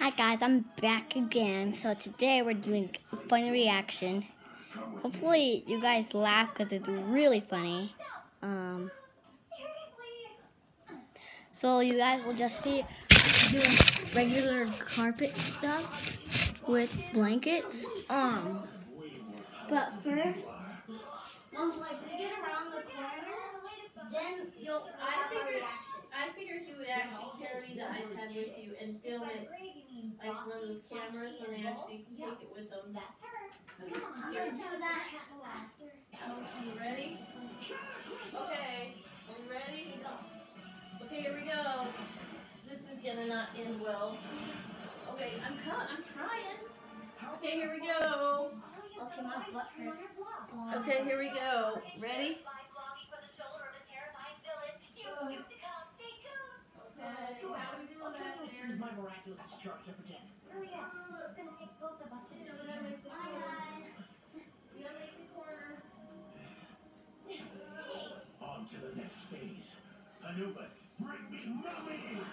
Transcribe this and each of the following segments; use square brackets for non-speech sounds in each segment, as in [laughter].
Hi guys, I'm back again. So today we're doing funny reaction. Hopefully you guys laugh because it's really funny. Um, so you guys will just see doing regular carpet stuff with blankets. Um, but first, once like we get around the corner, then you'll I figured. I figured you would actually carry the iPad with you and film it like one of those cameras when they actually take it with them. That's her. Come on. You'll do that after. You ready? Okay, are you ready? Okay, here we go. This is gonna not end well. Okay, I'm cut. I'm trying. Okay, here we go. Okay, my butt hurts. Okay, here we go. Ready? Okay, how we doing back This is there? my miraculous discharge up again. We gotta make the corner. We gotta make the corner. On to the next phase. Anubis, bring me! Wait a minute.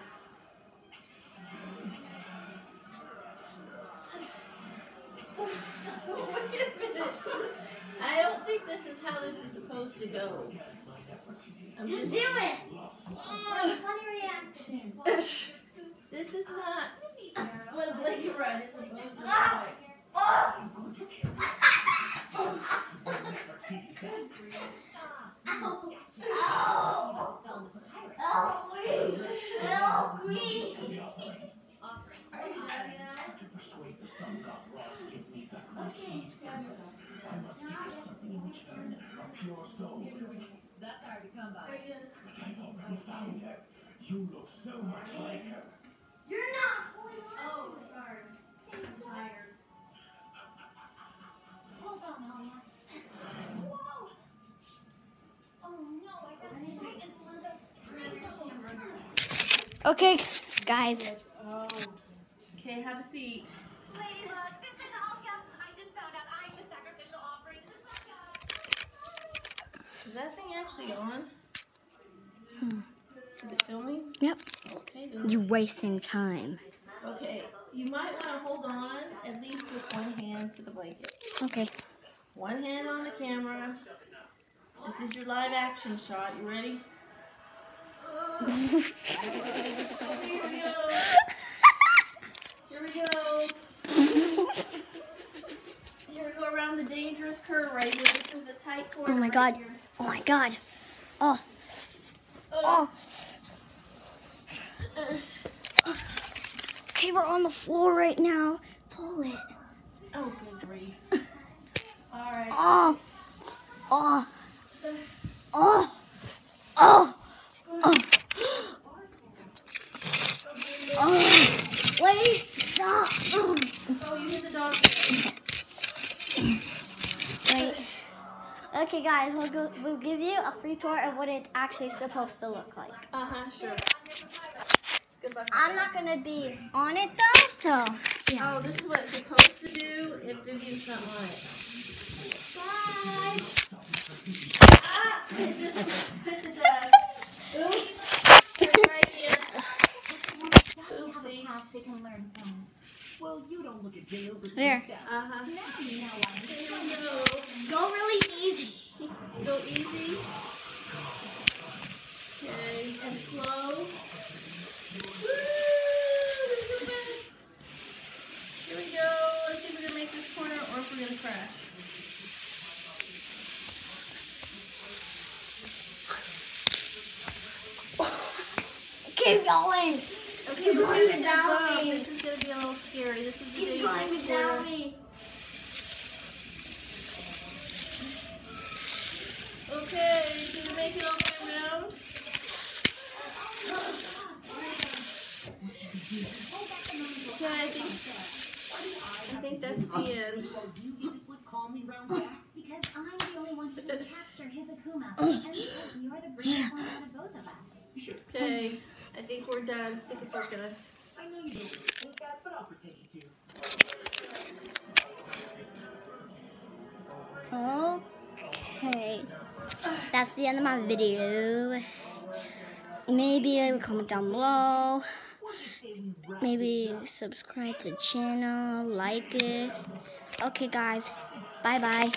[laughs] I don't think this is how this is supposed to go. I'm Just just, do it. Ugh. Funny reaction. this is not what a blanket ride is supposed to look like. Help me. Are you done now? To persuade the sun god Ra to give me back my seed princess, I must give her something in return, a pure soul. That's hard to come by. you gonna- But I've already found her. You look so much like her. You're not. Oh, sorry. I'm tired. Hold on, Mama. Whoa. Oh no, I got it. It's one of those. Okay, guys. Oh. Okay, have a seat. Ladies, uh, this is Alka. I just found out I'm the sacrificial offering to the sun god. Is that thing actually on? Is it filming? Yep. Okay then. You're wasting time. Okay, you might want to hold on at least with one hand to the blanket. Okay. One hand on the camera. This is your live action shot. You ready? Here we go. Here we go. Here we go around the dangerous curve right here. This is the tight corner. Oh my right God. here. Oh my god. Oh. Oh. Oh. Okay, we're on the floor right now. Pull it. Oh, good grief. All right. Oh. Oh. Oh. Oh. Oh. Oh. Wait. Stop. Oh. You hit the dog. Wait. Okay, guys, we'll go, we'll give you a free tour of what it's actually supposed to look like. Uh huh. Sure. Good luck. with I'm not gonna be on it though, so yeah. Oh, this is what it's supposed to do if Vivian's not on it. Bye. Ah! It just hit the dust. Oops. Try again. Oopsie. They can learn from. Well, you don't look at jail, but There. you Uh huh. Now you know why. Here we go. Go really easy. Go easy. Okay, and slow. Woo! This is the best. Here we go. Let's see if we can make this corner or if we're gonna crash. Keep going. Okay, Keep going without me. This is gonna be a little scary. This is the Keep going without me. Okay, can you make it all the way around? Okay, I think, I think that's the uh, end. You just look calmly round back. Because I'm the only one who can capture his Akuma. And you're the bravest one out of both of us. Okay, I think we're done. Stick a fork in us. I know you don't think but I'll pretend you do. Okay. That's the end of my video. Maybe leave a comment down below. Maybe subscribe to the channel, like it. Okay, guys. Bye bye.